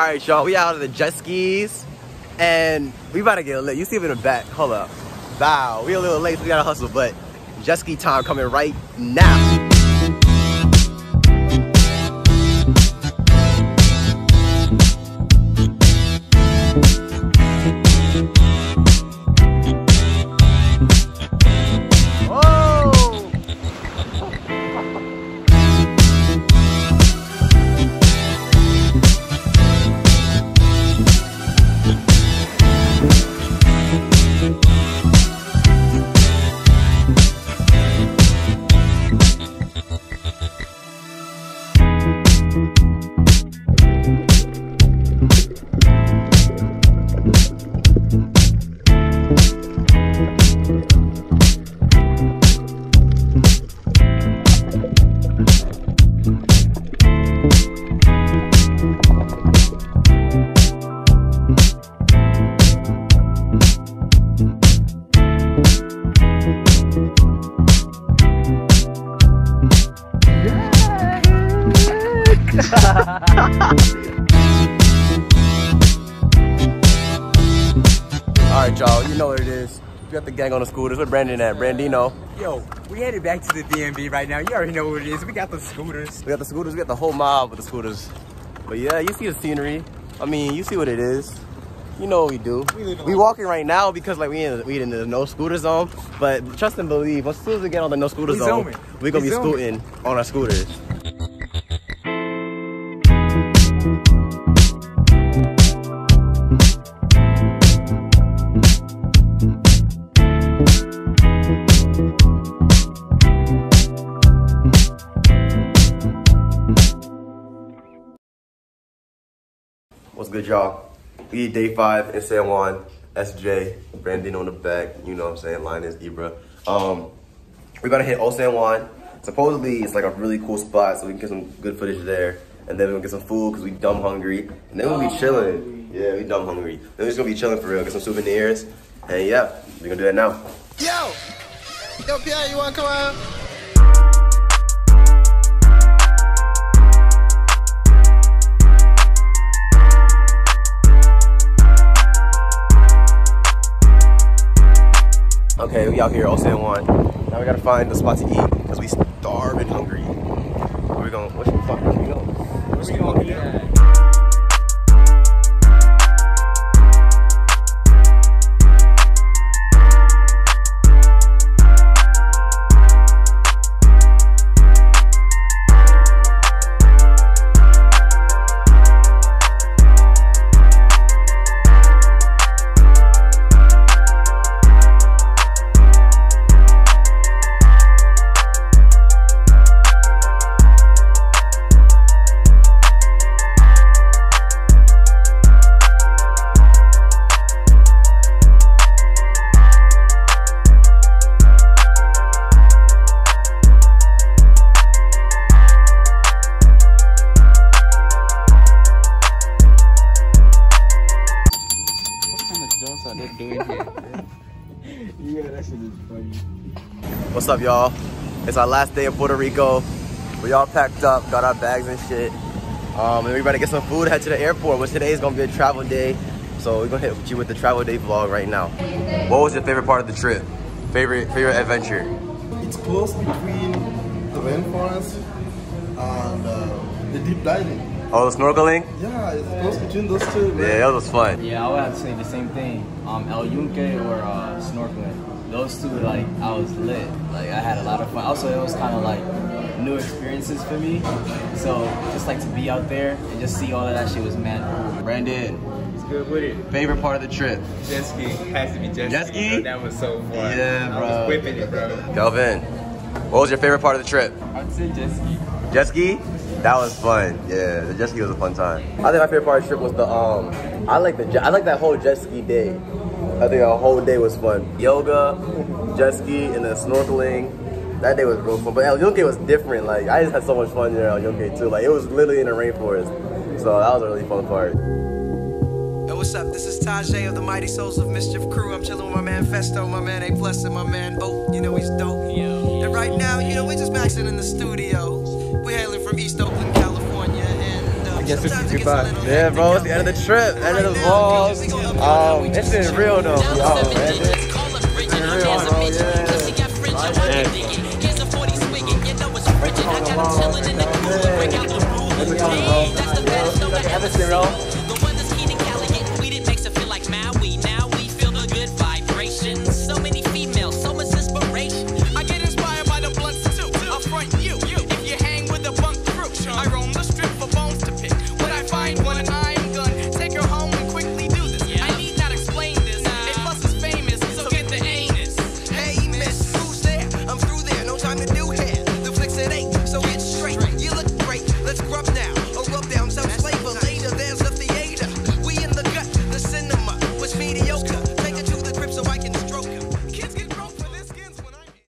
right, y'all. We out of the jet skis, and we about to get lit. You see him in the back. Hold up. Wow, we a little late, so we gotta hustle, but jet ski time coming right now. All right, y'all. You know what it is. We got the gang on the scooters. Where Brandon at? Brandino. Yo, we headed back to the DMV right now. You already know what it is. We got the scooters. We got the scooters. We got the whole mob with the scooters. But yeah, you see the scenery. I mean, you see what it is. You know what we do. We We walking right now because like we in we in the no scooter zone. But trust and believe, as soon as we get on the no scooter We zone, zooming. we gonna We be zooming. scooting on our scooters. What's good, y'all? We day five in San Juan. SJ, Brandon on the back. You know what I'm saying? Linus, Ibra. Um, we about to hit Old San Juan. Supposedly, it's like a really cool spot, so we can get some good footage there. And then we're gonna get some food because we dumb hungry. And then we'll be chilling. Yeah, we dumb hungry. Then we're just gonna be chilling for real, get some souvenirs. And yeah, we're gonna do that now. Yo! Yo, Pierre, you wanna come out? Okay, we out here, Old San Juan. Now we gotta find a spot to eat because we starving and hungry. Where we going? What the fuck? Where we going? Where we going? What's up, y'all? It's our last day in Puerto Rico. We all packed up, got our bags and shit. Um, and we better get some food, head to the airport, which today is gonna be a travel day. So we're gonna hit you with the travel day vlog right now. What was your favorite part of the trip? Favorite favorite adventure? It's close between the rainforest and uh, the deep diving. Oh, the snorkeling? Yeah, it's close between those two. man. Yeah, that was fun. Yeah, I would have to say the same thing. Um, El Yunque or uh, snorkeling. Those two, like, I was lit. Like, I had a lot of fun. Also, it was kind of like new experiences for me. So, just like to be out there and just see all of that shit was mad cool. Brandon, It's good with it. favorite part of the trip? Jet ski has to be jet, Jet ski. ski? bro. That was so fun. Yeah, I bro. was whipping it, bro. Kelvin, what was your favorite part of the trip? I'd say jet ski. Jet ski? That was fun. Yeah, the jet ski was a fun time. I think my favorite part of the trip was the um. I like the I like that whole jet ski day. I think the whole day was fun. Yoga, jet ski, and then snorkeling. That day was real fun. But El Yunque was different. Like I just had so much fun there El Yunque too. Like it was literally in the rainforest. So that was a really fun part. What's up? This is Tajai of the Mighty Souls of Mischief crew. I'm chilling with my man Phesto, my man A Plus, and my man Oak. You know he's dope. Yeah. And right now, you know, we're just maxing in the studio. We're hailing from East Oakland, California, and uh, guess 65. Yeah, bro, it's the end of the trip, end of the vlogs. Um, it's been real though. Yo, man. It's been real, bro. Yeah. Everton, bro. The weather's